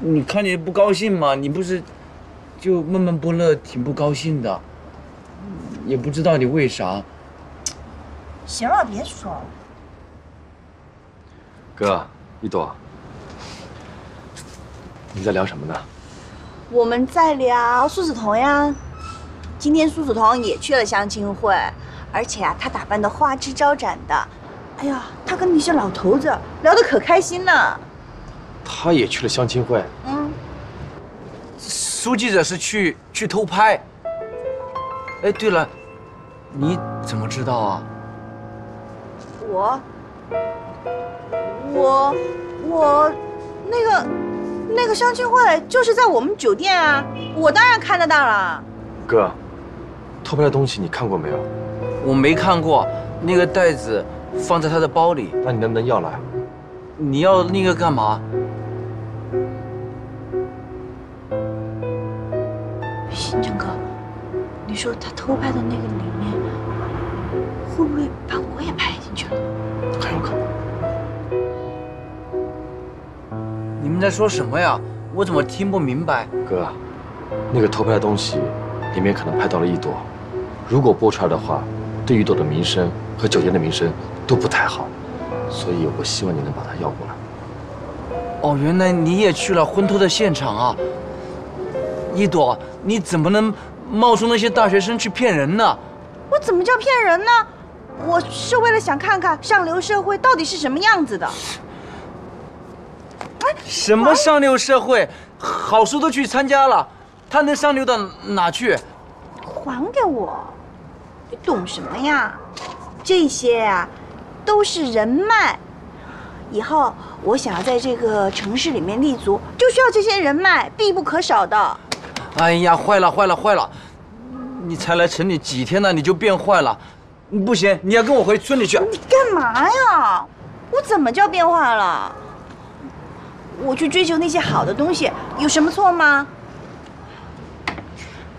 你看你不高兴吗？你不是就闷闷不乐，挺不高兴的，也不知道你为啥。行了，别说了。哥，一朵，你们在聊什么呢？我们在聊苏子彤呀。今天苏子彤也去了相亲会，而且啊，她打扮的花枝招展的。哎呀，她跟那些老头子聊得可开心了。他也去了相亲会。嗯，苏记者是去去偷拍。哎，对了，你怎么知道啊？我，我，我，那个，那个相亲会就是在我们酒店啊，我当然看得到了。哥，偷拍的东西你看过没有？我没看过，那个袋子放在他的包里。那你能不能要来？你要那个干嘛？星辰哥，你说他偷拍的那个里面，会不会把我也拍进去了？很有可能。你们在说什么呀？我怎么听不明白？哥，那个偷拍的东西里面可能拍到了一朵，如果播出来的话，对玉朵的名声和酒店的名声都不太好，所以我希望你能把它要过来。哦，原来你也去了婚托的现场啊！一朵，你怎么能冒充那些大学生去骗人呢？我怎么叫骗人呢？我是为了想看看上流社会到底是什么样子的。哎，什么上流社会？好叔都去参加了，他能上流到哪去？还给我！你懂什么呀？这些呀，都是人脉。以后我想要在这个城市里面立足，就需要这些人脉，必不可少的。哎呀，坏了坏了坏了！你才来城里几天呢，你就变坏了？不行，你要跟我回村里去。你干嘛呀？我怎么叫变坏了？我去追求那些好的东西，有什么错吗？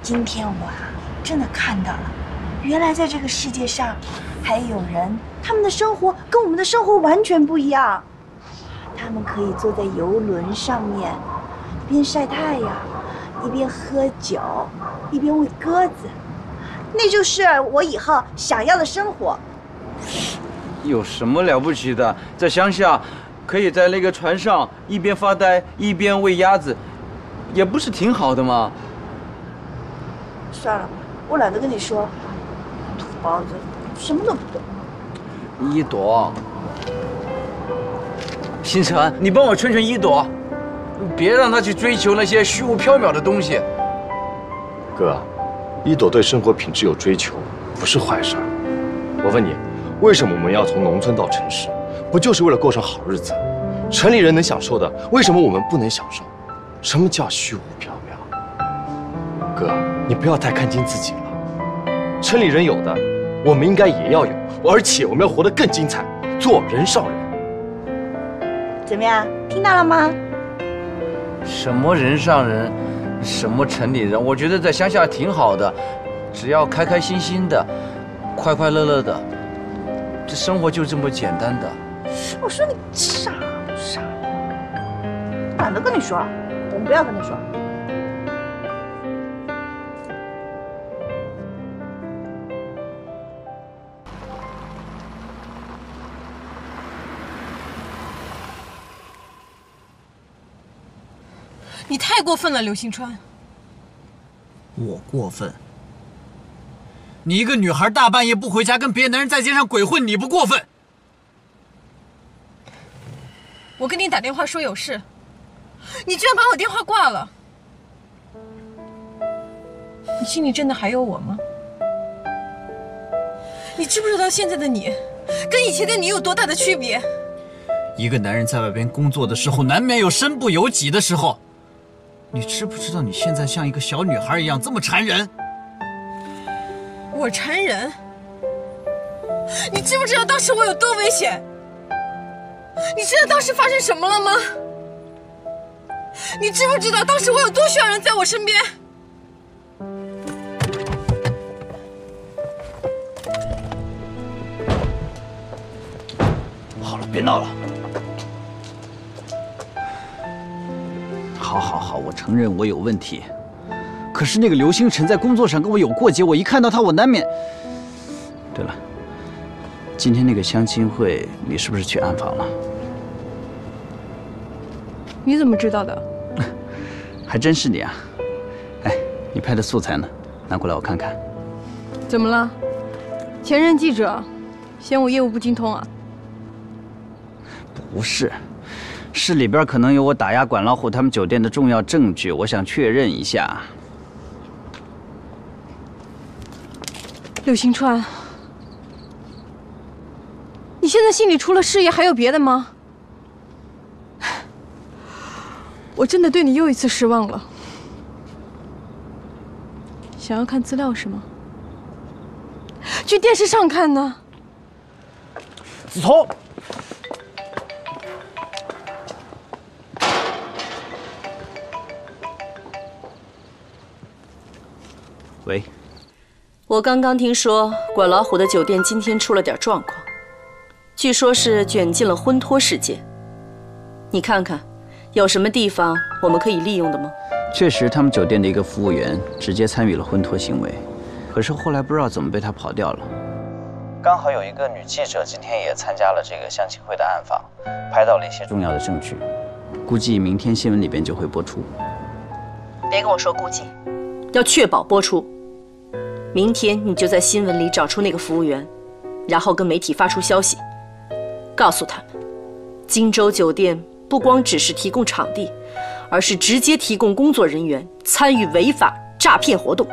今天我啊，真的看到了，原来在这个世界上，还有人，他们的生活跟我们的生活完全不一样。他们可以坐在游轮上面，边晒太阳。一边喝酒，一边喂鸽子，那就是我以后想要的生活。有什么了不起的？在乡下，可以在那个船上一边发呆一边喂鸭子，也不是挺好的吗？算了，我懒得跟你说，土包子，什么都不懂。一朵，星辰，你帮我劝劝一朵。别让他去追求那些虚无缥缈的东西。哥，一朵对生活品质有追求，不是坏事。我问你，为什么我们要从农村到城市？不就是为了过上好日子？城里人能享受的，为什么我们不能享受？什么叫虚无缥缈？哥，你不要太看清自己了。城里人有的，我们应该也要有，而且我们要活得更精彩，做人上人。怎么样，听到了吗？什么人上人，什么城里人？我觉得在乡下挺好的，只要开开心心的，快快乐乐的，这生活就这么简单的。我说你傻不傻？懒得跟你说，我们不要跟你说。你太过分了，刘星川。我过分？你一个女孩大半夜不回家，跟别的男人在街上鬼混，你不过分？我跟你打电话说有事，你居然把我电话挂了。你心里真的还有我吗？你知不知道现在的你，跟以前的你有多大的区别？一个男人在外边工作的时候，难免有身不由己的时候。你知不知道你现在像一个小女孩一样这么缠人？我缠人？你知不知道当时我有多危险？你知道当时发生什么了吗？你知不知道当时我有多需要人在我身边？好了，别闹了。好，好，好，我承认我有问题。可是那个刘星辰在工作上跟我有过节，我一看到他，我难免……对了，今天那个相亲会，你是不是去暗访了？你怎么知道的？还真是你啊！哎，你拍的素材呢？拿过来我看看。怎么了？前任记者嫌我业务不精通啊？不是，是里边可能有我打压管老虎他们酒店的重要证据，我想确认一下。柳星川，你现在心里除了事业还有别的吗？我真的对你又一次失望了。想要看资料是吗？去电视上看呢。子彤，喂，我刚刚听说管老虎的酒店今天出了点状况，据说是卷进了婚托事件。你看看，有什么地方我们可以利用的吗？确实，他们酒店的一个服务员直接参与了婚托行为，可是后来不知道怎么被他跑掉了。刚好有一个女记者今天也参加了这个相亲会的暗访，拍到了一些重要的证据，估计明天新闻里边就会播出。别跟我说估计，要确保播出。明天你就在新闻里找出那个服务员，然后跟媒体发出消息，告诉他们，荆州酒店不光只是提供场地，而是直接提供工作人员参与违法诈骗活动。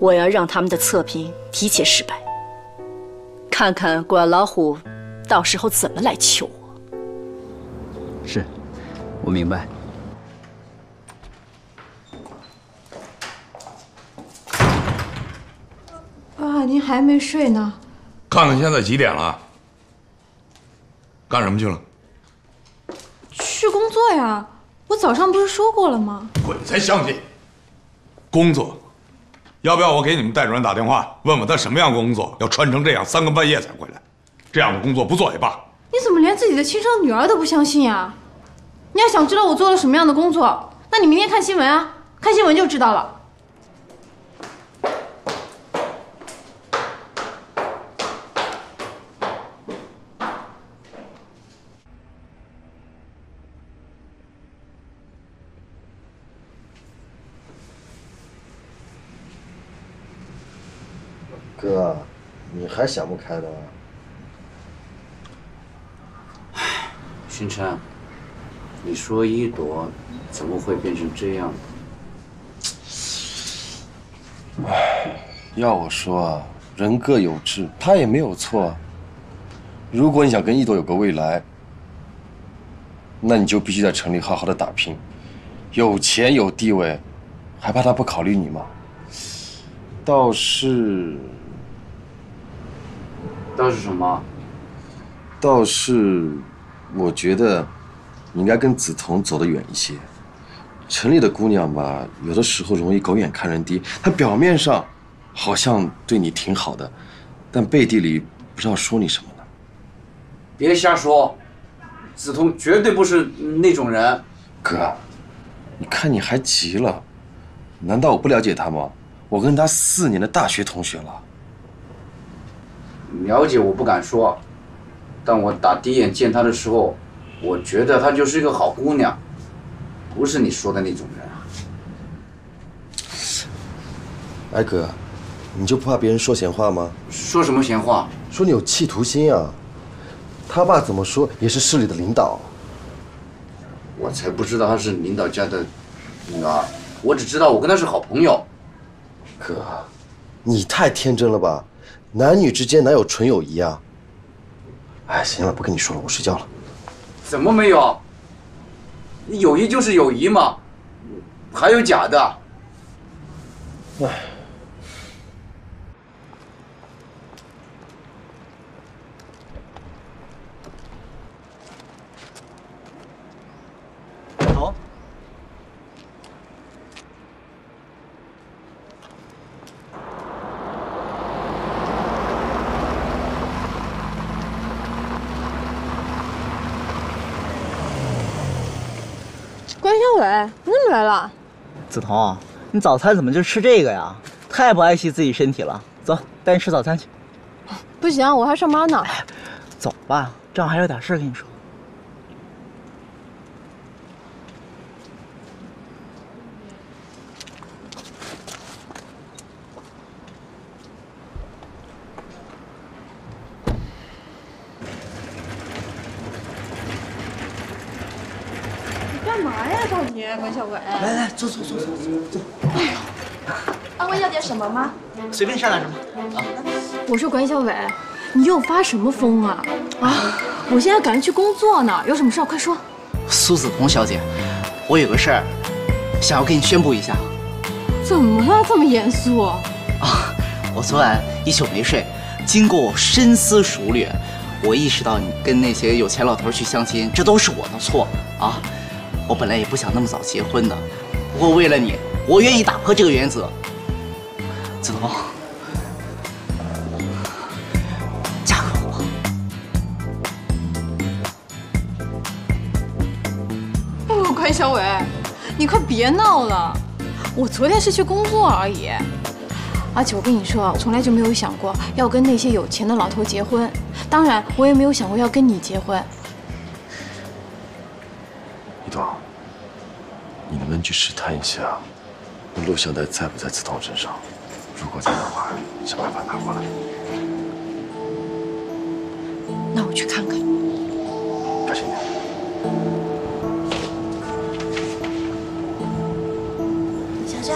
我要让他们的测评提前失败，看看管老虎到时候怎么来求我。是，我明白。爸，您还没睡呢？看看现在几点了？干什么去了？去工作呀！我早上不是说过了吗？鬼才相信！工作，要不要我给你们戴主任打电话，问问他什么样工作要穿成这样，三更半夜才回来？这样的工作不做也罢。你怎么连自己的亲生女儿都不相信呀？你要想知道我做了什么样的工作，那你明天看新闻啊，看新闻就知道了。哥，你还想不开呢？星辰，你说一朵怎么会变成这样？要我说啊，人各有志，他也没有错。如果你想跟一朵有个未来，那你就必须在城里好好的打拼，有钱有地位，还怕他不考虑你吗？倒是，倒是什么？倒是，我觉得你应该跟梓潼走得远一些。城里的姑娘吧，有的时候容易狗眼看人低，她表面上好像对你挺好的，但背地里不知道说你什么呢。别瞎说，梓潼绝对不是那种人。哥，你看你还急了，难道我不了解她吗？我跟她四年的大学同学了。了解我不敢说，但我打第一眼见她的时候，我觉得她就是一个好姑娘，不是你说的那种人啊。哎哥，你就不怕别人说闲话吗？说什么闲话？说你有企图心啊！他爸怎么说也是市里的领导。我才不知道她是领导家的女儿，我只知道我跟她是好朋友。哥，你太天真了吧？男女之间哪有纯友谊啊？哎，行了，不跟你说了，我睡觉了。怎么没有？友谊就是友谊嘛，还有假的。哎。好。关小伟，你怎么来了？梓潼，你早餐怎么就吃这个呀？太不爱惜自己身体了。走，带你吃早餐去。不行，我还上班呢。走吧，正好还有点事跟你说。干嘛呀，着急，关小伟？来来，坐坐坐坐坐坐。二位要点什么吗？随便上点什么。啊，我说关小伟，你又发什么疯啊？啊，我现在赶着去工作呢，有什么事快说。苏梓潼小姐，我有个事儿，想要跟你宣布一下。怎么了？这么严肃？啊，我昨晚一宿没睡，经过我深思熟虑，我意识到你跟那些有钱老头去相亲，这都是我的错啊。我本来也不想那么早结婚的，不过为了你，我愿意打破这个原则。梓潼，嫁给我。哦，关小伟，你快别闹了，我昨天是去工作而已。而且我跟你说，我从来就没有想过要跟那些有钱的老头结婚，当然我也没有想过要跟你结婚。一朵，你能不能去试探一下，那录像带在不在子彤身上？如果在的话，想办法拿过来。那我去看看。小心点。小郑，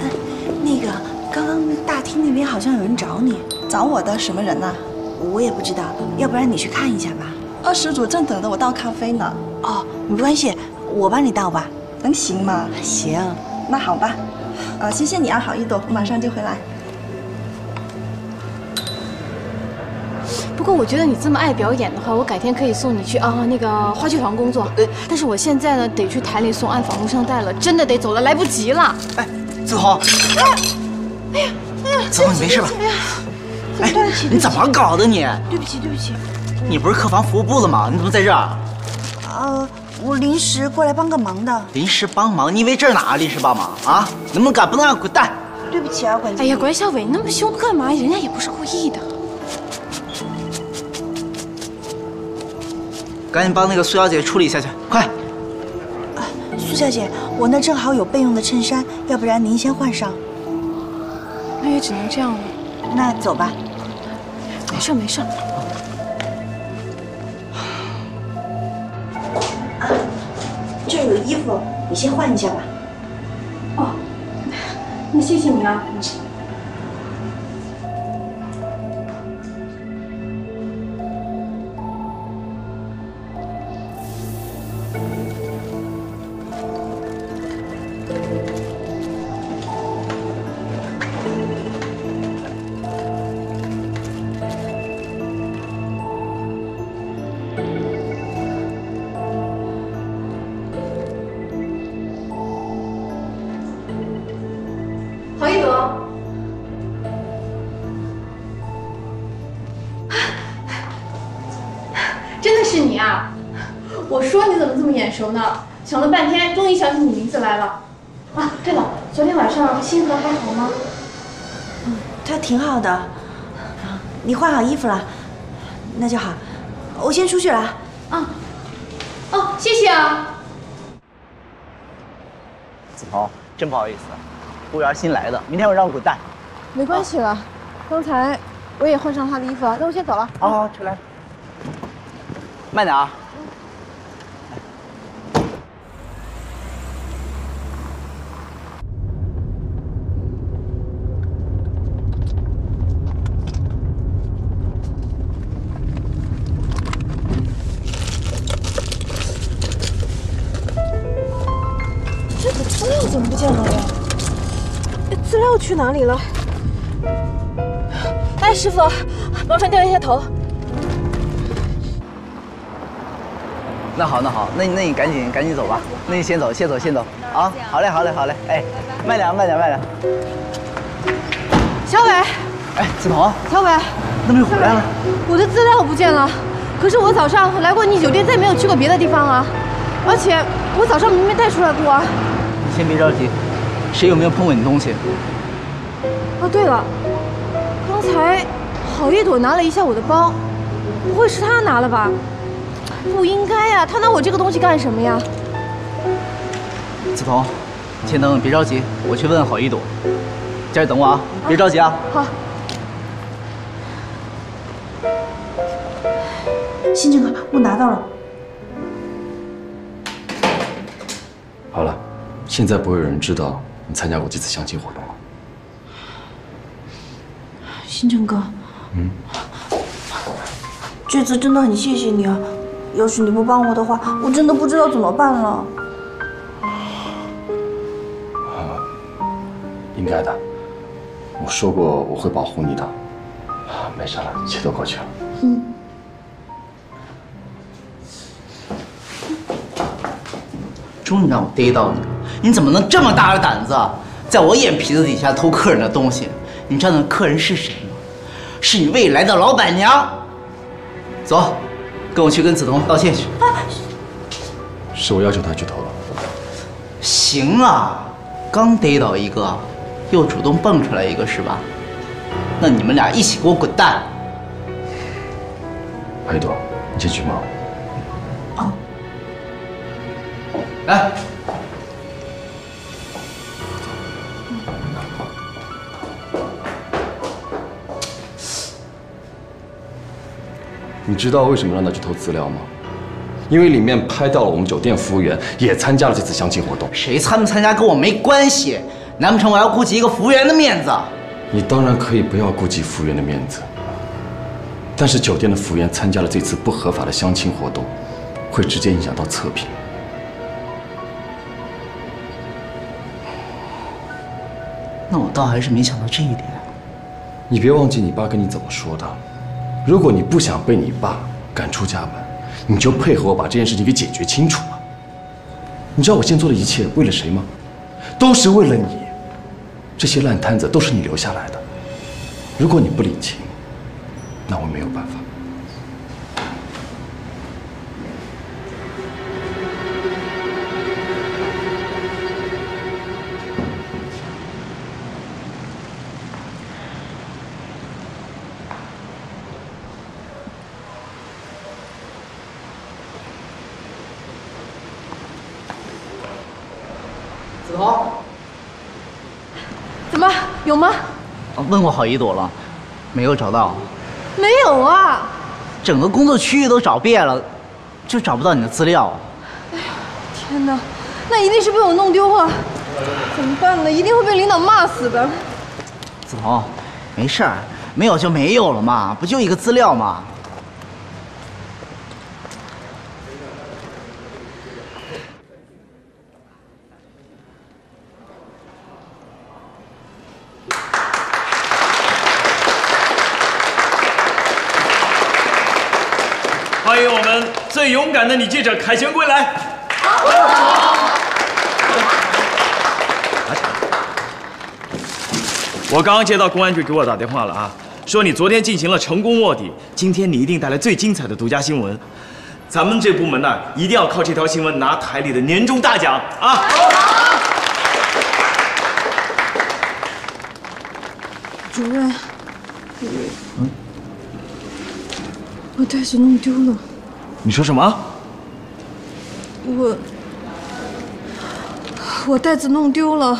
哎，那个刚刚大厅那边好像有人找你，找我的什么人呢、我也不知道，要不然你去看一下吧。二师主正等着我倒咖啡呢，哦，没关系，我帮你倒吧。能行吗？行，那好吧，呃，谢谢你啊，郝一朵，我马上就回来。不过我觉得你这么爱表演的话，我改天可以送你去啊那个话剧团工作。但是我现在呢得去台里送暗访录像带了，真的得走了，来不及了。哎，子豪，哎呀，哎呀，子豪，你没事吧？哎呀，哎对不起，你怎么搞的你？对不起，对不起。你不是客房服务部的吗？你怎么在这儿？呃，我临时过来帮个忙的。临时帮忙？你以为这是哪儿临时帮忙啊？能不能敢不能让滚蛋？对不起啊，管经理。哎呀，管小伟，你那么凶干嘛？人家也不是故意的。赶紧帮那个苏小姐处理一下去，快！苏小姐，我那正好有备用的衬衫，要不然您先换上。那也只能这样了。那走吧。没事没事。有衣服，你先换一下吧。哦，那谢谢你啊。服了，那就好。我先出去了。啊。哦，谢谢啊。子鹏，真不好意思，服务员新来的，明天我让我滚蛋。没关系了，刚才我也换上他的衣服了，那我先走了。好好，出来。慢点啊。去哪里了？哎，师傅，麻烦掉一下头。那好，那好，那你那你赶紧赶紧走吧。那你先走，先走，先走啊！好嘞，好嘞，好嘞。哎，慢点，慢点，慢点。小伟，哎，梓潼，小伟，怎么又回来了？我的资料不见了。可是我早上来过你酒店，再没有去过别的地方啊。而且我早上明明带出来过啊。你先别着急，谁有没有碰过你东西？哦，对了，刚才郝一朵拿了一下我的包，不会是她拿了吧？不应该呀，她拿我这个东西干什么呀？梓潼，先等等，别着急，我去问问郝一朵。家里等我啊，别着急啊。好。新政哥，我拿到了。好了，现在不会有人知道你参加过这次相亲活动了。新政哥，嗯，这次真的很谢谢你啊！要是你不帮我的话，我真的不知道怎么办了。应该的，我说过我会保护你的。没事了，一切都过去了。嗯。终于让我逮到你了！你怎么能这么大的胆子，在我眼皮子底下偷客人的东西？你知道那客人是谁吗？是你未来的老板娘。走，跟我去跟梓潼道歉去。是我要求他去投的。行啊，刚逮到一个，又主动蹦出来一个，是吧？那你们俩一起给我滚蛋！海朵，你先去忙。啊来，你知道为什么让他去偷资料吗？因为里面拍到了我们酒店服务员也参加了这次相亲活动。谁参不参加跟我没关系，难不成我要顾及一个服务员的面子？你当然可以不要顾及服务员的面子，但是酒店的服务员参加了这次不合法的相亲活动，会直接影响到测评。那我倒还是没想到这一点。你别忘记你爸跟你怎么说的，如果你不想被你爸赶出家门，你就配合我把这件事情给解决清楚吧。你知道我现在做的一切为了谁吗？都是为了你。这些烂摊子都是你留下来的，如果你不领情，那我没有办法。问过郝一朵了，没有找到。没有啊。整个工作区域都找遍了，就找不到你的资料。哎呀，天哪，那一定是被我弄丢了。怎么办呢？一定会被领导骂死的。子彤，没事儿，没有就没有了嘛，不就一个资料吗？欢迎我们最勇敢的女记者凯旋归来。好我刚刚接到公安局给我打电话了啊，说你昨天进行了成功卧底，今天你一定带来最精彩的独家新闻。咱们这部门呢，一定要靠这条新闻拿台里的年终大奖啊！主任，我袋子弄丢了。你说什么？我我袋子弄丢了。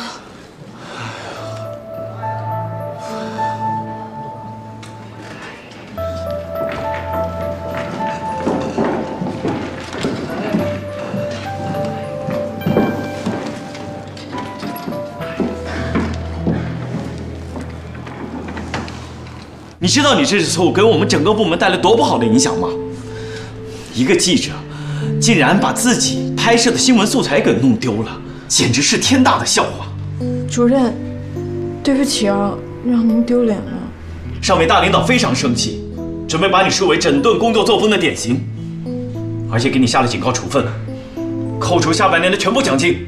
你知道你这次错误给我们整个部门带来多不好的影响吗？一个记者竟然把自己拍摄的新闻素材给弄丢了，简直是天大的笑话。主任，对不起啊，让您丢脸了。上面大领导非常生气，准备把你视为整顿工作作风的典型，而且给你下了警告处分，扣除下半年的全部奖金，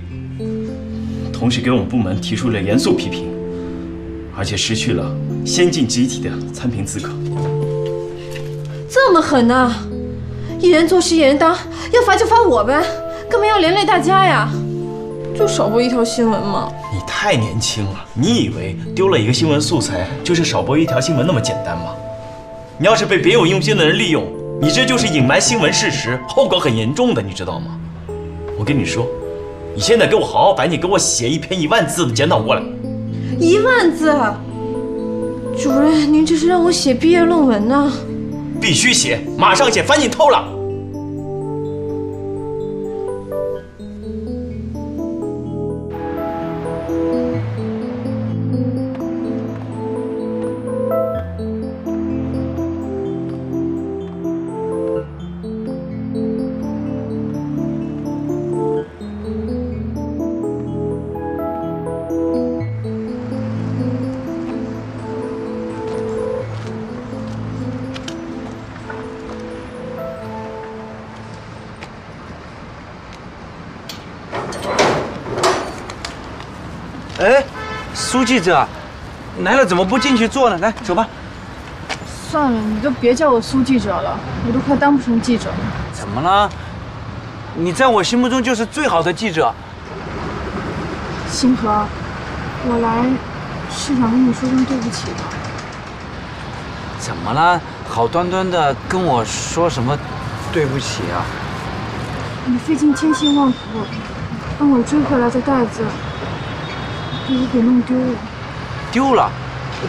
同时给我们部门提出了严肃批评，而且失去了先进集体的参评资格。这么狠呐、一人做事一人当，要罚就罚我呗，干嘛要连累大家呀？就少播一条新闻嘛。你太年轻了，你以为丢了一个新闻素材就是少播一条新闻那么简单吗？你要是被别有用心的人利用，你这就是隐瞒新闻事实，后果很严重的，你知道吗？我跟你说，你现在给我好好赶紧给我写一篇一万字的检讨过来。一万字，主任，您这是让我写毕业论文呢？必须写，马上写，烦你透了。苏记者，来了怎么不进去坐呢？来，走吧。算了，你都别叫我苏记者了，我都快当不成记者了。怎么了？你在我心目中就是最好的记者。星河，我来是想跟你说声对不起的。怎么了？好端端的跟我说什么对不起啊？你费尽千辛万苦帮我追回来的袋子，被我给弄丢了。丢了？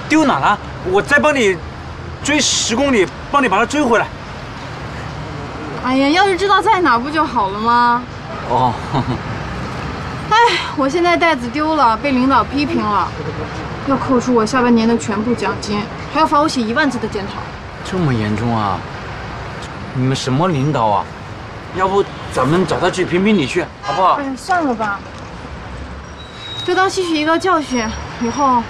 丢哪了？我再帮你追十公里，帮你把它追回来。哎呀，要是知道在哪不就好了吗？哦，哎，我现在袋子丢了，被领导批评了，要扣除我下半年的全部奖金，还要罚我写一万字的检讨。这么严重啊？你们什么领导啊？要不咱们找他去评评理去，好不好？哎，算了吧，就当吸取一个教训，以后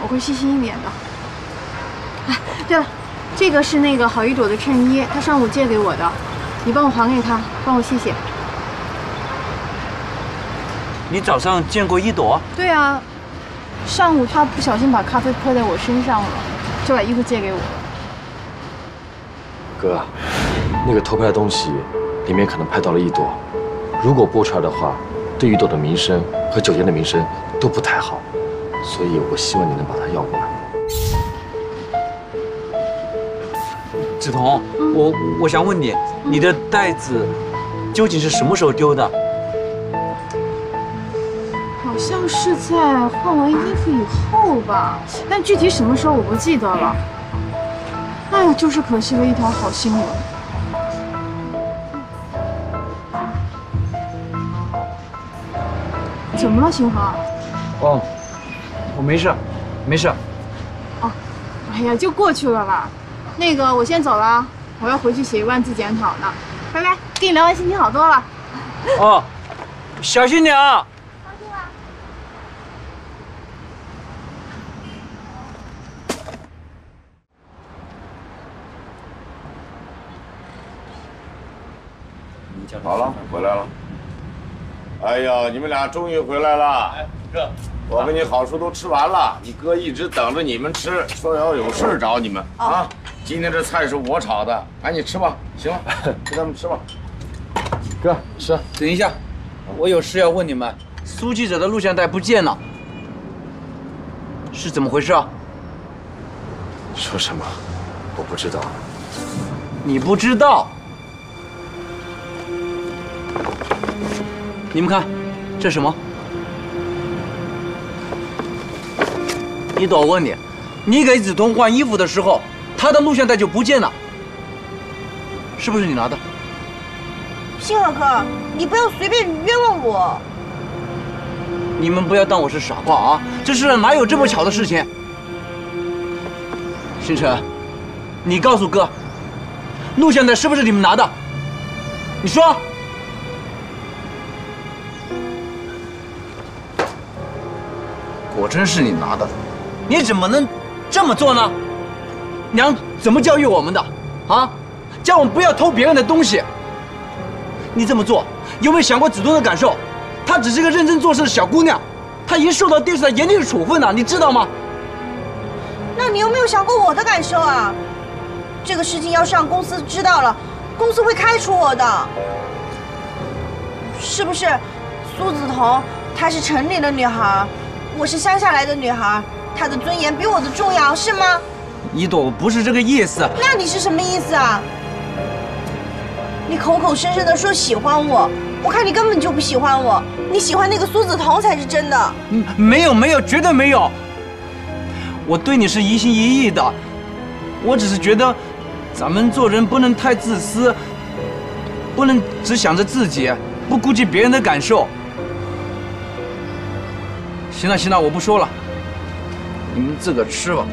我会细心一点的。哎，对了，这个是那个郝一朵的衬衣，她上午借给我的，你帮我还给她，帮我谢谢。你早上见过一朵？对啊，上午她不小心把咖啡泼在我身上了，就把衣服借给我了。哥，那个偷拍的东西里面可能拍到了一朵，如果播出来的话，对于朵的名声和酒店的名声都不太好，所以我希望你能把它要过来。梓潼，我我想问你，你的袋子究竟是什么时候丢的？好像是在换完衣服以后吧，但具体什么时候我不记得了。哎呀，就是可惜了一条好新闻。怎么了，星河？哦，我没事，没事。哦，哎呀，就过去了啦。那个，我先走了，我要回去写一万字检讨呢。拜拜，跟你聊完心情好多了。哦，小心点啊！好了，回来了。哎呀，你们俩终于回来了。哎，哥，我给你好处都吃完了，你哥一直等着你们吃，说要有事找你们啊。今天这菜是我炒的，赶紧吃吧。行了，给他们吃吧。哥，吃。等一下，我有事要问你们。苏记者的录像带不见了，是怎么回事啊？说什么？我不知道。你不知道？你们看，这是什么？一朵，我问你，你给梓潼换衣服的时候，他的录像带就不见了，是不是你拿的？星河哥，你不要随便冤枉我。你们不要当我是傻瓜啊！这世上哪有这么巧的事情？星辰，你告诉哥，录像带是不是你们拿的？你说。真是你拿的，你怎么能这么做呢？娘怎么教育我们的？啊，叫我们不要偷别人的东西。你这么做有没有想过梓潼的感受？她只是个认真做事的小姑娘，她已经受到电视台严厉的处分了，你知道吗？那你有没有想过我的感受啊？这个事情要是让公司知道了，公司会开除我的。是不是？苏子彤她是城里的女孩，我是乡下来的女孩，她的尊严比我的重要，是吗？一朵，我不是这个意思。那你是什么意思啊？你口口声声的说喜欢我，我看你根本就不喜欢我，你喜欢那个苏子彤才是真的。嗯没有没有，绝对没有。我对你是一心一意的，我只是觉得，咱们做人不能太自私，不能只想着自己，不顾及别人的感受。行了行了，我不说了，你们自个吃吧。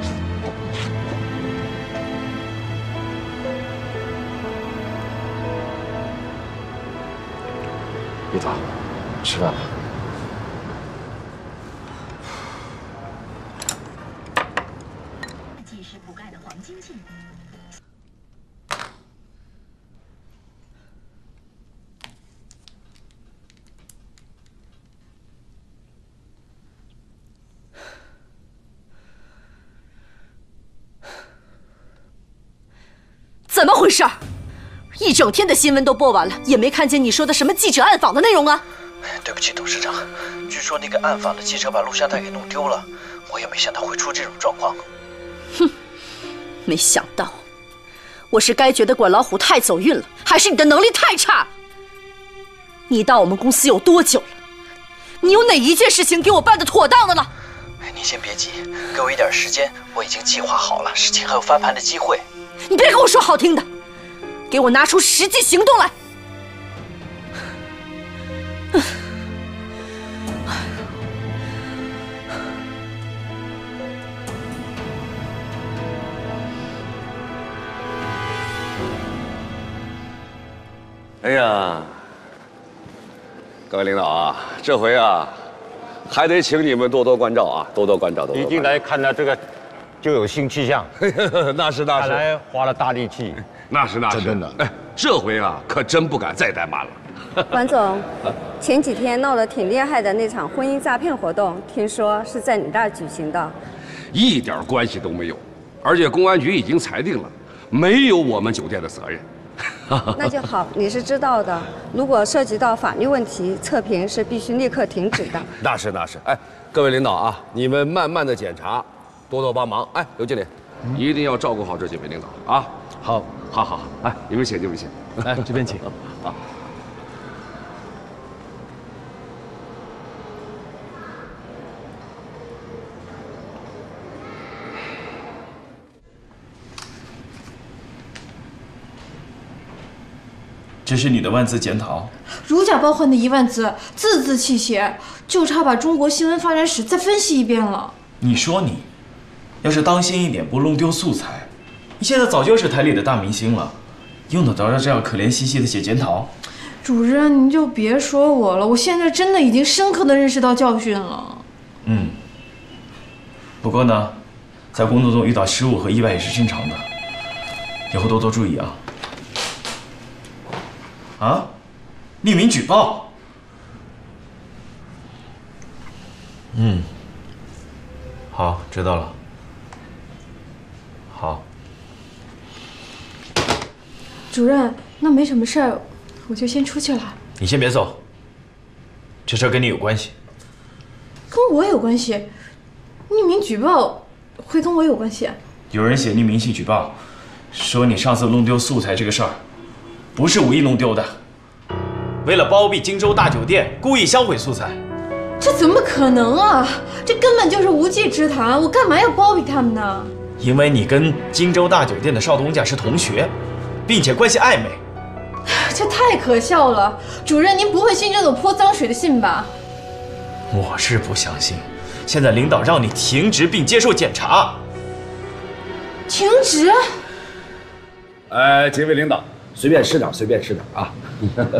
玉涛，吃饭吧。怎么回事？一整天的新闻都播完了，也没看见你说的什么记者暗访的内容啊！对不起，董事长，据说那个暗访的记者把录像带给弄丢了，我也没想到会出这种状况。哼，没想到，我是该觉得管老虎太走运了，还是你的能力太差？你到我们公司有多久了？你有哪一件事情给我办的妥当的了？您先别急，给我一点时间，我已经计划好了，事情还有翻盘的机会。你别跟我说好听的，给我拿出实际行动来！哎呀，各位领导啊，这回啊，还得请你们多多关照啊，多多关照，多多。一进来看到这个，就有新气象。那是那是，看来花了大力气。那是那是，真的。哎，这回啊，可真不敢再怠慢了。管总，前几天闹得挺厉害的那场婚姻诈骗活动，听说是在你那儿举行的。一点关系都没有，而且公安局已经裁定了，没有我们酒店的责任。那就好，你是知道的。如果涉及到法律问题，测评是必须立刻停止的。那是那是，哎，各位领导啊，你们慢慢的检查，多多帮忙。哎，刘经理，一定要照顾好这几位领导啊。好，好，好，好，哎，你们请，你们请，来这边请。啊。这是你的万字检讨，如假包换的一万字，字字泣血，就差把中国新闻发展史再分析一遍了。你说你，要是当心一点，不弄丢素材，你现在早就是台里的大明星了，用得着这样可怜兮兮的写检讨？主任，您就别说我了，我现在真的已经深刻的认识到教训了。嗯。不过呢，在工作中遇到失误和意外也是正常的，以后多多注意啊。啊！匿名举报。嗯，好，知道了。好。主任，那没什么事儿，我就先出去了。你先别走，这事儿跟你有关系。跟我有关系？匿名举报会跟我有关系？有人写匿名信举报，说你上次弄丢素材这个事儿。不是无意弄丢的，为了包庇荆州大酒店，故意销毁素材。这怎么可能啊？这根本就是无稽之谈！我干嘛要包庇他们呢？因为你跟荆州大酒店的少东家是同学，并且关系暧昧。这太可笑了！主任，您不会信这种泼脏水的信吧？我是不相信。现在领导让你停职并接受检查。停职？哎，几位领导。随便吃点，随便吃点啊！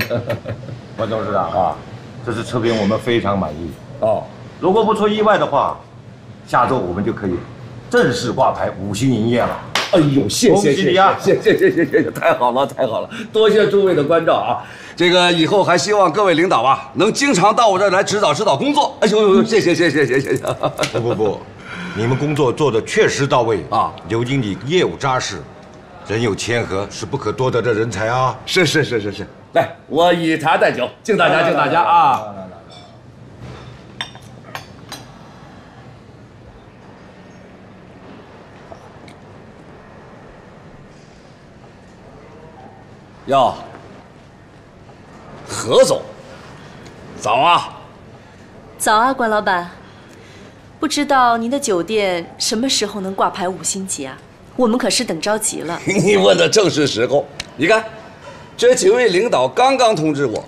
关董事长啊，这次测评我们非常满意哦。如果不出意外的话，下周我们就可以正式挂牌五星营业了。哎呦，谢谢谢谢谢谢谢谢谢谢，太好了太好了，多谢诸位的关照啊！这个以后还希望各位领导啊，能经常到我这儿来指导指导工作。哎呦呦呦，谢谢谢谢谢谢谢谢！不不不，你们工作做的确实到位啊，刘经理业务扎实。人有谦和是不可多得的人才啊！是是是是是，来，我以茶代酒，敬大家敬大家啊！哟，何总，早啊！早啊，关老板。不知道您的酒店什么时候能挂牌五星级啊？我们可是等着急了。你问的正是时候。你看，这几位领导刚刚通知我，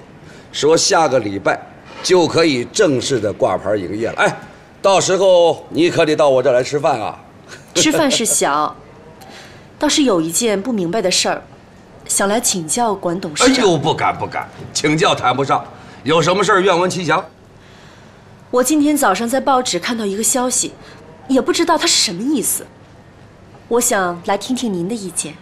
说下个礼拜就可以正式的挂牌营业了。哎，到时候你可得到我这来吃饭啊！吃饭是小，倒是有一件不明白的事儿，想来请教管董事长。哎呦，不敢不敢，请教谈不上。有什么事儿愿闻其详。我今天早上在报纸看到一个消息，也不知道它是什么意思。我想来听听您的意见。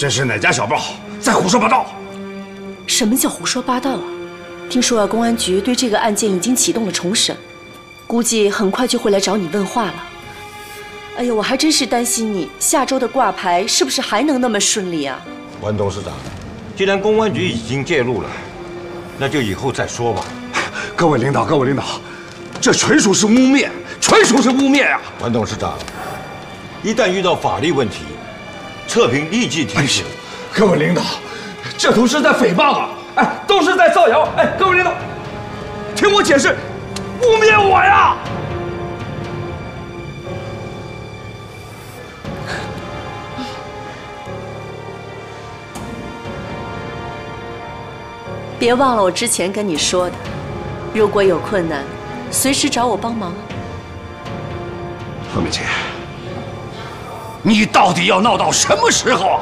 这是哪家小报在胡说八道？什么叫胡说八道啊？听说啊，公安局对这个案件已经启动了重审，估计很快就会来找你问话了。哎呀，我还真是担心你下周的挂牌是不是还能那么顺利啊？关董事长，既然公安局已经介入了，那就以后再说吧。各位领导，各位领导，这纯属是污蔑，纯属是污蔑啊！关董事长，一旦遇到法律问题，测评立即停止。各位领导，这都是在诽谤啊！哎，都是在造谣！哎，各位领导，听我解释，污蔑我呀！别忘了我之前跟你说的，如果有困难，随时找我帮忙。方美琴，你到底要闹到什么时候啊？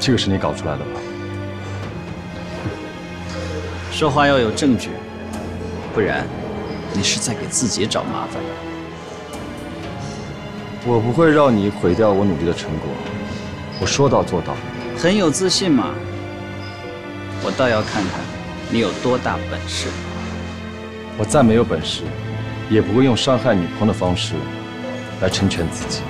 这个是你搞出来的吧？说话要有证据，不然你是在给自己找麻烦。我不会让你毁掉我努力的成果，我说到做到。很有自信嘛？我倒要看看你有多大本事。我再没有本事，也不会用伤害女朋友的方式来成全自己。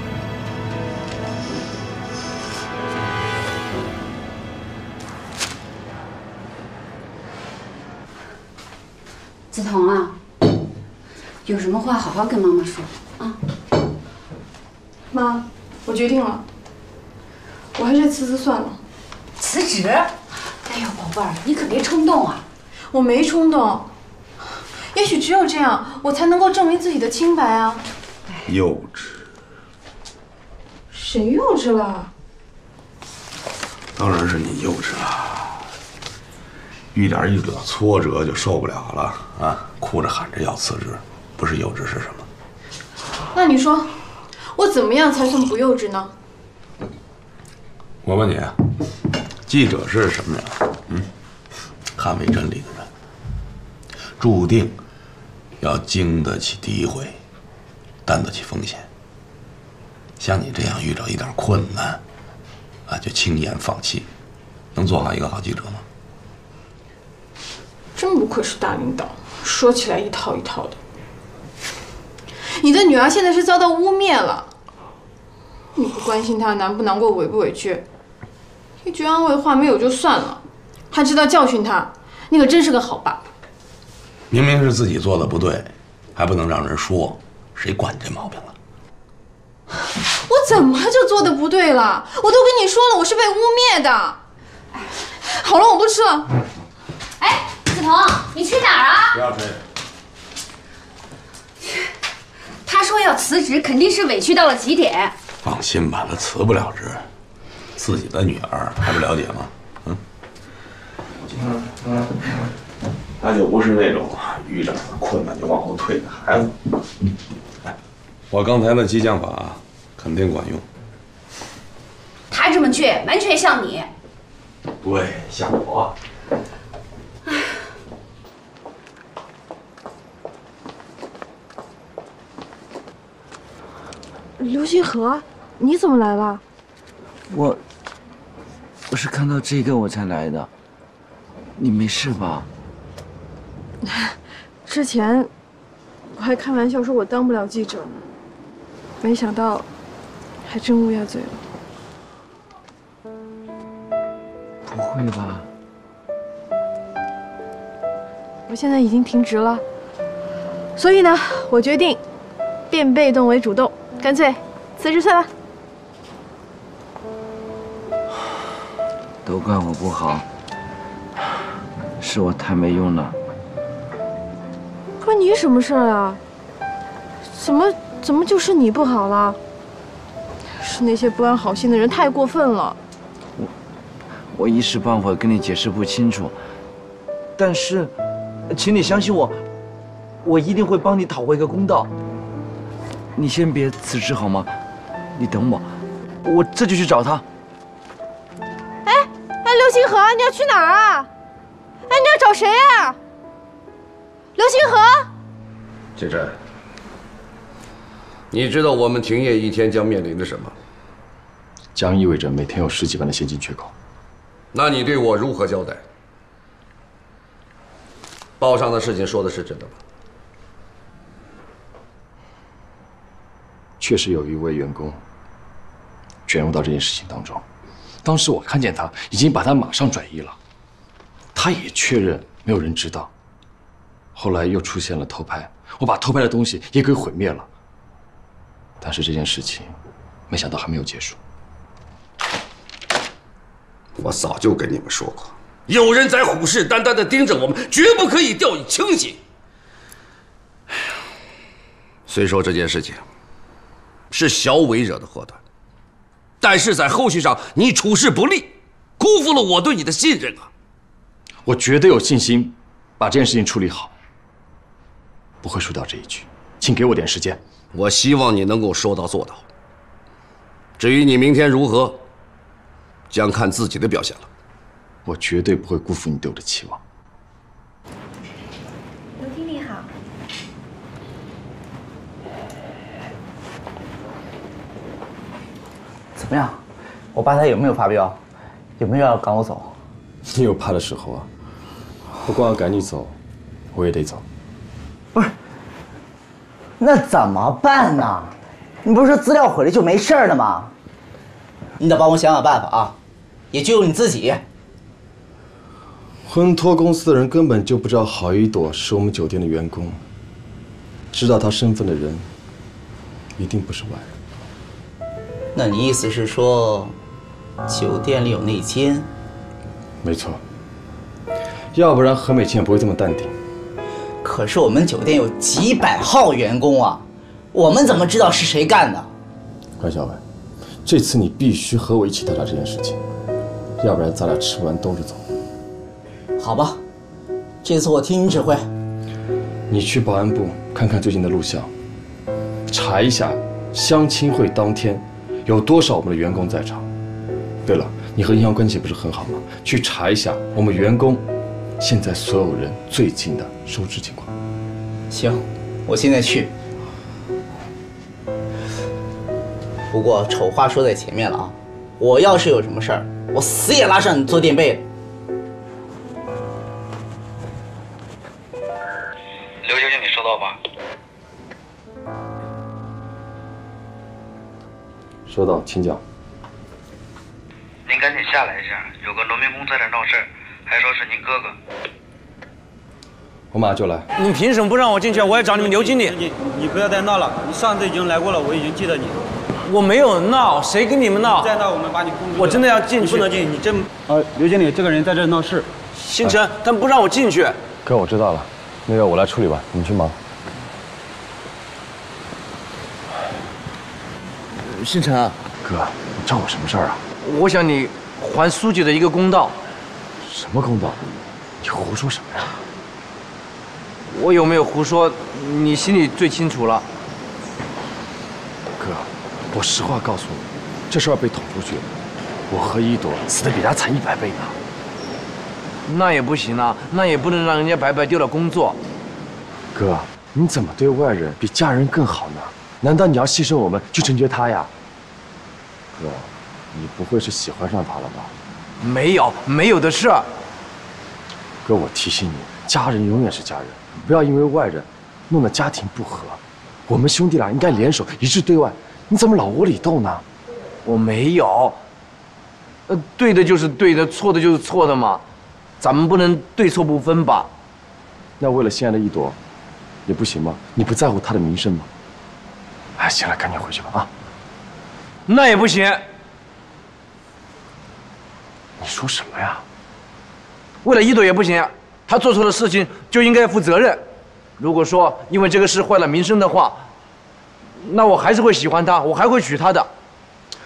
话好好跟妈妈说啊。妈，我决定了，我还是辞职算了。辞职？哎呦，宝贝儿，你可别冲动啊！我没冲动，也许只有这样，我才能够证明自己的清白啊。幼稚。谁幼稚了？当然是你幼稚了，遇点一点挫折就受不了了啊！哭着喊着要辞职，不是幼稚是什么？那你说，我怎么样才算不幼稚呢？我问你啊，记者是什么人？嗯，捍卫真理的人，注定要经得起诋毁，担得起风险。像你这样遇着一点困难，啊，就轻言放弃，能做好一个好记者吗？真不愧是大领导，说起来一套一套的。你的女儿现在是遭到污蔑了，你不关心她难不难过、委不委屈，一句安慰话没有就算了，还知道教训她，你可真是个好爸爸。明明是自己做的不对，还不能让人说，谁管这毛病了？我怎么就做的不对了？我都跟你说了，我是被污蔑的。好了，我不吃了。哎，梓潼，你去哪儿啊？不要吹。太他说要辞职，肯定是委屈到了极点。放心吧，他辞不了职，自己的女儿还不了解吗？嗯，他就不是那种遇着困难就往后退的孩子。哎，我刚才的激将法肯定管用。他这么倔，完全像你。对，像我。刘星河，你怎么来了？我，我是看到这个我才来的。你没事吧？之前我还开玩笑说我当不了记者呢，没想到还真乌鸦嘴了。不会吧？我现在已经停职了，所以呢，我决定变被动为主动，干脆辞职算了。都怪我不好，是我太没用了。关你什么事儿啊？怎么怎么就是你不好了？是那些不安好心的人太过分了。我我一时半会儿跟你解释不清楚，但是，请你相信我，我一定会帮你讨回一个公道。你先别辞职好吗？你等我，我这就去找他。哎哎，刘星河，你要去哪儿啊？哎，你要找谁啊？刘星河，金晨，你知道我们停业一天将面临的什么？将意味着每天有十几万的现金缺口。那你对我如何交代？报上的事情说的是真的吗？确实有一位员工卷入到这件事情当中。当时我看见他已经把他马上转移了，他也确认没有人知道。后来又出现了偷拍，我把偷拍的东西也给毁灭了。但是这件事情，没想到还没有结束。我早就跟你们说过，有人在虎视眈眈地盯着我们，绝不可以掉以轻心。哎呀，虽说这件事情是小伟惹的祸端，但是在后续上你处事不利，辜负了我对你的信任啊！我绝对有信心把这件事情处理好，不会输掉这一局。请给我点时间，我希望你能够说到做到。至于你明天如何，将看自己的表现了。我绝对不会辜负你对我的期望。刘经理好。怎么样？我爸他有没有发飙？有没有要赶我走？你 有怕的时候啊！不光要赶你走，我也得走。不是，那怎么办呢？你不是说资料毁了就没事了吗？你得帮我想想办法啊！也就你自己。婚托公司的人根本就不知道郝一朵是我们酒店的员工，知道她身份的人一定不是外人。那你意思是说，酒店里有内奸？没错，要不然何美倩不会这么淡定。可是我们酒店有几百号员工啊，我们怎么知道是谁干的？关小伟，这次你必须和我一起调查这件事情，要不然咱俩吃不完兜着走。好吧，这次我听你指挥。你去保安部看看最近的录像，查一下相亲会当天有多少我们的员工在场。对了，你和银行关系不是很好吗？去查一下我们员工现在所有人最近的收支情况。行，我现在去。不过丑话说在前面了啊，我要是有什么事儿，我死也拉上你做垫背。收到，请讲。您赶紧下来一下，有个农民工在这闹事儿，还说是您哥哥。我马上就来。你凭什么不让我进去？我要找你们刘经理。你你不要再闹了，你上次已经来过了，我已经记得你。我没有闹，谁跟你们闹？再闹我们把你。我真的要进去。你不能进，你真……呃，刘经理，这个人在这闹事。星辰，他们不让我进去。哥，我知道了，那个我来处理吧，你去忙。星辰啊，哥，你找我什么事儿啊？我想你还苏姐的一个公道。什么公道？你胡说什么呀？我有没有胡说，你心里最清楚了。哥，我实话告诉你，这事儿被捅出去，我和一朵死的比他惨一百倍呢。那也不行啊，那也不能让人家白白丢了工作。哥，你怎么对外人比家人更好呢？难道你要牺牲我们去成全他呀？哥，你不会是喜欢上他了吧？没有，没有的事。哥，我提醒你，家人永远是家人，不要因为外人弄得家庭不和。我们兄弟俩应该联手，一致对外。你怎么老窝里斗呢？我没有。呃，对的就是对的，错的就是错的嘛。咱们不能对错不分吧？那为了心爱的一朵，也不行吗？你不在乎他的名声吗？哎，行了，赶紧回去吧啊！那也不行。你说什么呀？为了一朵也不行，他做错了事情就应该负责任。如果说因为这个事坏了名声的话，那我还是会喜欢他，我还会娶她的。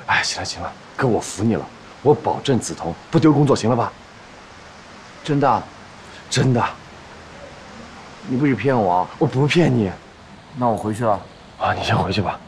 哎，行了行了，哥，我服你了，我保证梓潼不丢工作，行了吧？真的，真的。你不许骗我啊！我不骗你。那我回去了。啊，你先回去吧。